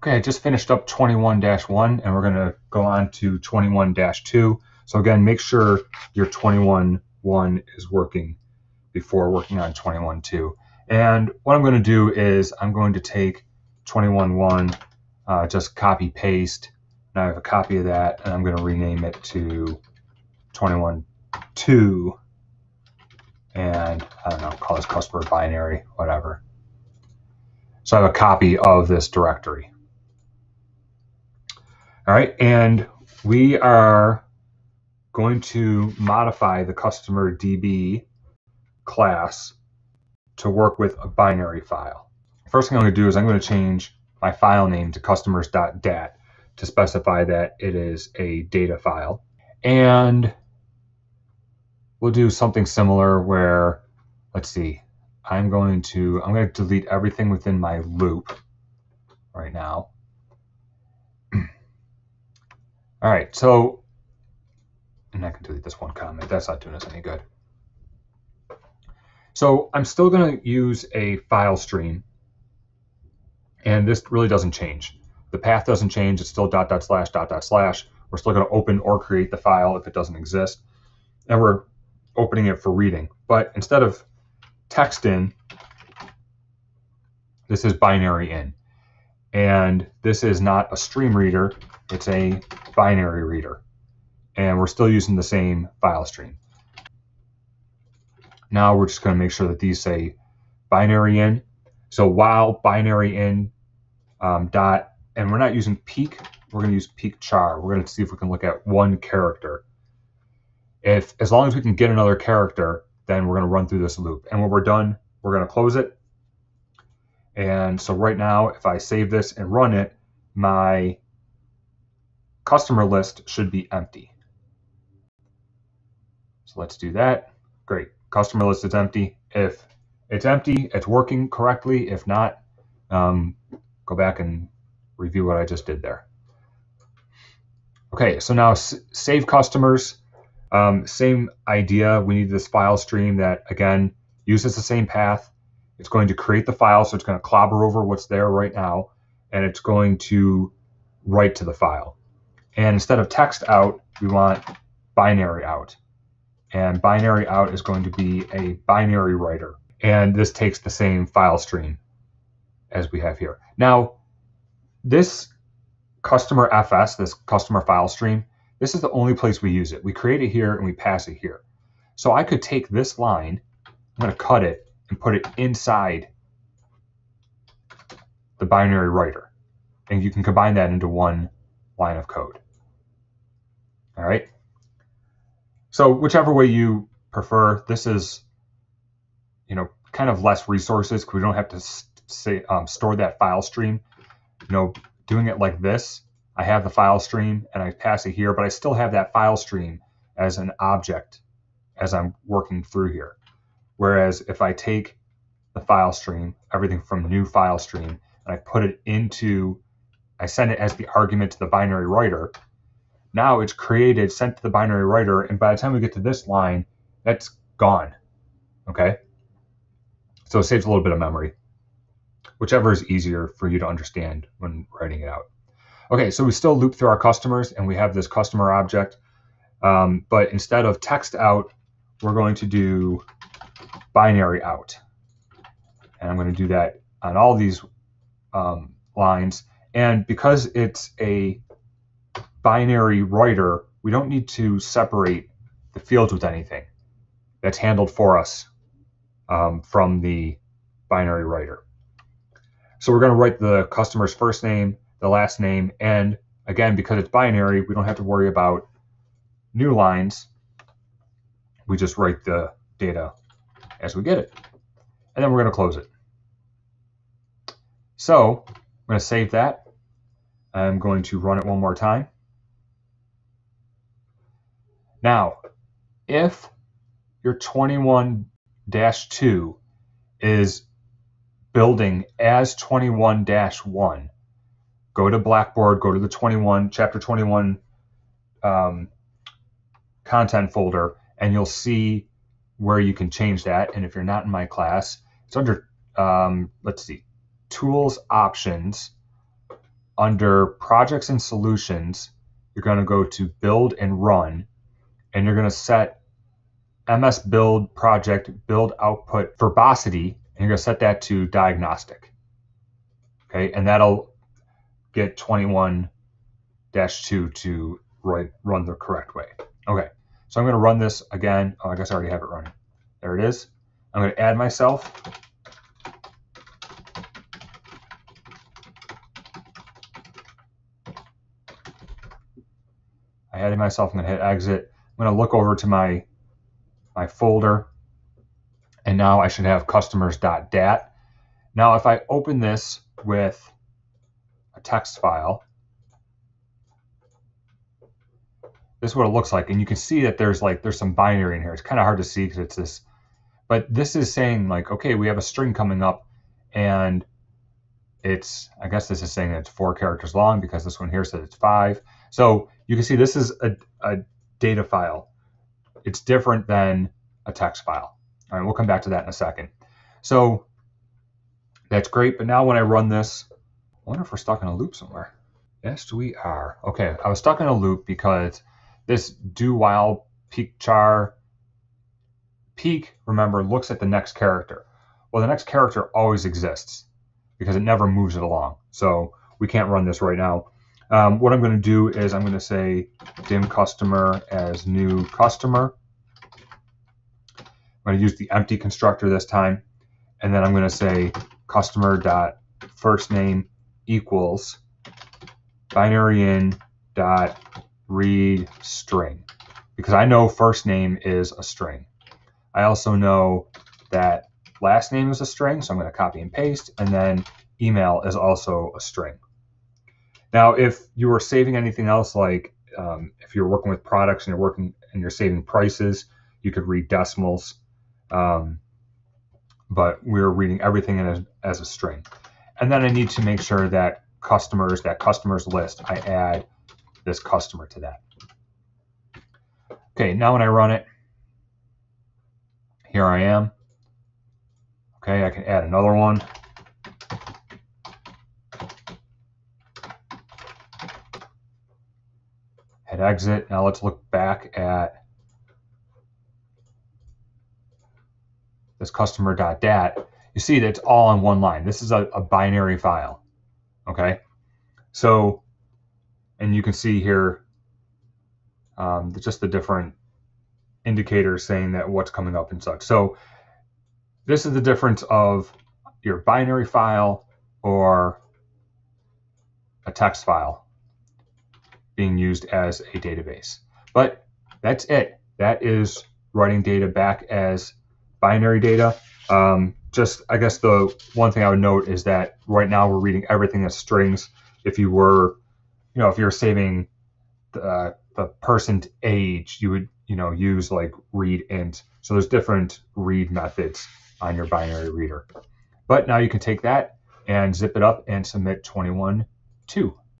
Okay, I just finished up 21-1 and we're going to go on to 21-2. So again, make sure your 21-1 is working before working on 21-2. And what I'm going to do is I'm going to take 21.1, uh, just copy paste. Now I have a copy of that and I'm going to rename it to 21-2, and I don't know, call this customer binary, whatever. So I have a copy of this directory. All right, and we are going to modify the customer DB class to work with a binary file. First thing I'm going to do is I'm going to change my file name to customers.dat to specify that it is a data file. And we'll do something similar where, let's see, I'm going to, I'm going to delete everything within my loop right now. All right, so, and I can delete this one comment. That's not doing us any good. So I'm still going to use a file stream, and this really doesn't change. The path doesn't change. It's still dot dot slash dot dot slash. We're still going to open or create the file if it doesn't exist, and we're opening it for reading. But instead of text in, this is binary in. And this is not a stream reader, it's a binary reader. And we're still using the same file stream. Now we're just going to make sure that these say binary in. So while binary in um, dot, and we're not using peek, we're going to use peek char. We're going to see if we can look at one character. If as long as we can get another character, then we're going to run through this loop. And when we're done, we're going to close it. And so right now, if I save this and run it, my customer list should be empty. So let's do that. Great customer list is empty. If it's empty, it's working correctly. If not, um, go back and review what I just did there. Okay, so now save customers. Um, same idea. We need this file stream that, again, uses the same path. It's going to create the file, so it's going to clobber over what's there right now, and it's going to write to the file. And instead of text out, we want binary out and binary out is going to be a binary writer. And this takes the same file stream as we have here. Now, this customer FS, this customer file stream, this is the only place we use it. We create it here and we pass it here. So I could take this line, I'm going to cut it and put it inside the binary writer. And you can combine that into one line of code. All right. So whichever way you prefer, this is, you know, kind of less resources because we don't have to say um, store that file stream. You know, doing it like this, I have the file stream and I pass it here, but I still have that file stream as an object as I'm working through here. Whereas if I take the file stream, everything from new file stream, and I put it into, I send it as the argument to the binary writer, now it's created, sent to the binary writer, and by the time we get to this line, that's gone. Okay? So it saves a little bit of memory. Whichever is easier for you to understand when writing it out. Okay, so we still loop through our customers and we have this customer object. Um, but instead of text out, we're going to do binary out. And I'm going to do that on all these um, lines. And because it's a binary writer, we don't need to separate the fields with anything. That's handled for us um, from the binary writer. So we're going to write the customer's first name, the last name, and again, because it's binary, we don't have to worry about new lines. We just write the data as we get it. And then we're going to close it. So I'm going to save that. I'm going to run it one more time. Now, if your 21 2 is building as 21 1, go to Blackboard, go to the 21, chapter 21 um, content folder, and you'll see where you can change that. And if you're not in my class, it's under, um, let's see, tools options under projects and solutions, you're going to go to build and run, and you're going to set MS build project build output verbosity, and you're going to set that to diagnostic. Okay, and that'll get 21 2 to run the correct way. Okay, so I'm going to run this again. Oh, I guess I already have it running. There it is. I'm going to add myself. Myself. I'm going to hit exit. I'm going to look over to my my folder, and now I should have customers.dat. Now, if I open this with a text file, this is what it looks like. And you can see that there's like, there's some binary in here. It's kind of hard to see because it's this, but this is saying like, okay, we have a string coming up and it's, I guess this is saying that it's four characters long because this one here says it's five. So you can see this is a, a data file it's different than a text file. All right, we'll come back to that in a second. So that's great, but now when I run this, I wonder if we're stuck in a loop somewhere. Yes, we are. Okay, I was stuck in a loop because this do while peek char peek, remember, looks at the next character. Well, the next character always exists because it never moves it along. So we can't run this right now. Um, what I'm going to do is I'm going to say dim customer as new customer. I'm going to use the empty constructor this time. And then I'm going to say customer dot first name equals binary in dot read string because I know first name is a string. I also know that last name is a string, so I'm going to copy and paste, and then email is also a string. Now, if you were saving anything else, like um, if you're working with products and you're working and you're saving prices, you could read decimals. Um, but we're reading everything as, as a string. And then I need to make sure that customers, that customers list, I add this customer to that. Okay, now when I run it, here I am. Okay, I can add another one. Exit. Now let's look back at this customer.dat. You see that it's all on one line. This is a, a binary file. Okay. So, and you can see here um, just the different indicators saying that what's coming up and such. So this is the difference of your binary file or a text file being used as a database. But that's it. That is writing data back as binary data. Um, just, I guess the one thing I would note is that right now we're reading everything as strings. If you were, you know, if you're saving the, the person age, you would, you know, use like read int. So there's different read methods on your binary reader. But now you can take that and zip it up and submit 21 2.